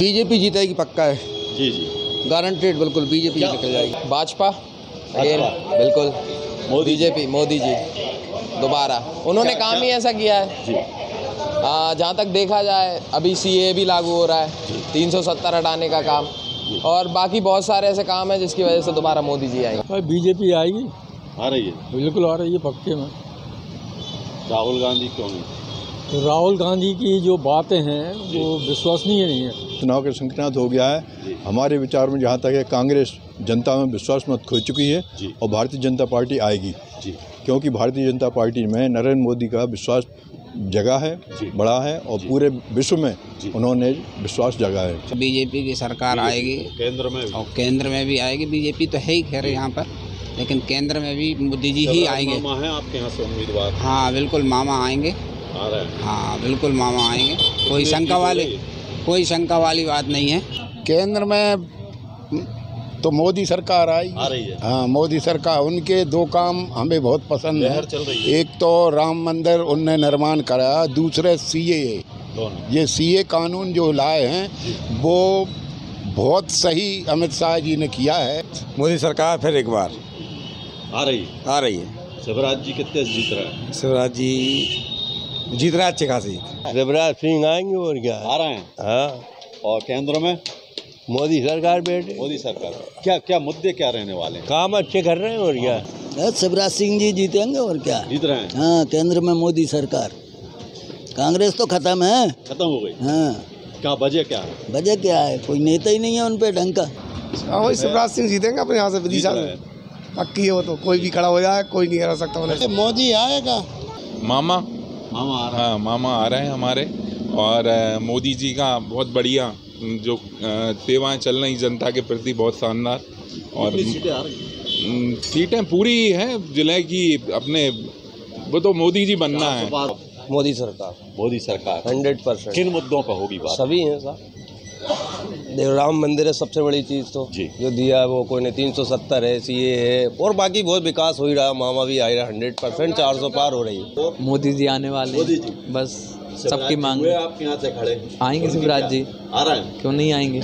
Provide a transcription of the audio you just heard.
BJP जीतेगी पक्का है। जी जी। गारंटेड बिल्कुल बीजेपी निकल जाएगी। भाजपा? अगेन बिल्कुल। मोदी बीजेपी? मोदी जी। दोबारा। उन्होंने काम ही ऐसा किया है। जहाँ तक देखा जाए अभी सीए भी लागू हो रहा है। तीन सौ सत्तर हटाने का काम। और बाकी बहुत सारे ऐसे काम हैं जिसकी वजह से दोबारा मोदी जी आएँगे। भाई बीजेपी आएगी? आ रही है। बिल्कुल आ रही है पक्के में। राहुल गांधी क्यों नहीं? तो राहुल गांधी की जो बातें हैं वो विश्वसनीय नहीं है। चुनाव के संक्रांत हो गया है। हमारे विचार में जहाँ तक है कांग्रेस जनता में विश्वास मत खो चुकी है और भारतीय जनता पार्टी आएगी। क्योंकि भारतीय जनता पार्टी में नरेंद्र मोदी का विश्वास जगा है बड़ा है और पूरे विश्व में उन्होंने विश्वास जगा है। बीजेपी की सरकार आएगी। केंद्र में और केंद्र में भी आएगी। बीजेपी तो है ही खैर यहाँ पर लेकिन केंद्र में भी मोदी जी ही आएँगे। मामा है आपके यहाँ से उम्मीदवार। हाँ बिल्कुल मामा आएँगे। आ रहे हैं। हाँ बिल्कुल मामा आएँगे। कोई शंका वाली? कोई शंका वाली बात नहीं है। केंद्र में तो मोदी सरकार आई। आ रही है। हाँ मोदी सरकार उनके दो काम हमें बहुत पसंद है। चल रही है। एक तो राम मंदिर उनने निर्माण कराया दूसरे सीए। ये सीए कानून जो लाए हैं वो बहुत सही अमित शाह जी ने किया है। मोदी सरकार फिर एक बार। आ रही है। आ रही है। शिवराज जी कितने जीत रहे हैं? शिवराज जी जीत रहा है अच्छे खासी। शिवराज सिंह आएँगे और क्या? आ रहे हैं? हाँ। और केंद्र में? मोदी सरकार बैठे। मोदी सरकार। क्या क्या मुद्दे क्या रहने वाले हैं? काम अच्छे कर रहे हैं और क्या? शिवराज सिंह जी जीतेंगे और क्या? जीत रहे हैं? हाँ केंद्र में मोदी सरकार। कांग्रेस तो खत्म है। खत्म हो गई। हाँ। क्या वजह क्या है? वजह क्या है? कोई नेता ही नहीं है उन पे ढंग का। वही शिवराज सिंह जीतेंगे अपने यहाँ से विदिशा हैं। पक्की है वो तो। कोई भी खड़ा हो जाए कोई नहीं हरा सकता। मोदी आएगा। मामा मामा आ रहा हाँ। मामा आ रहे हैं हमारे। और मोदी जी का बहुत बढ़िया जो सेवाएँ चल रही जनता के प्रति बहुत शानदार। और सीटें आ रही सीटें पूरी हैं ज़िले की अपने वो तो मोदी जी बनना है। मोदी सरकार। मोदी सरकार। Hundred percent. किन मुद्दों पर होगी बात? सभी हैं साहब। देखो राम मंदिर है सबसे बड़ी चीज़ तो। जो। दिया है वो कोई नहीं तीन सौ सत्तर है सी है। और बाकी बहुत विकास हो ही रहा मामा भी आ रहा है हंड्रेड परसेंट चार सौ पार हो रही है। मोदी जी आने वाले मोदी जी। बस सबकी मांग। आप यहाँ से खड़े आएँगे शिवराज जी। आ रहे हैं? क्यों नहीं आएँगे?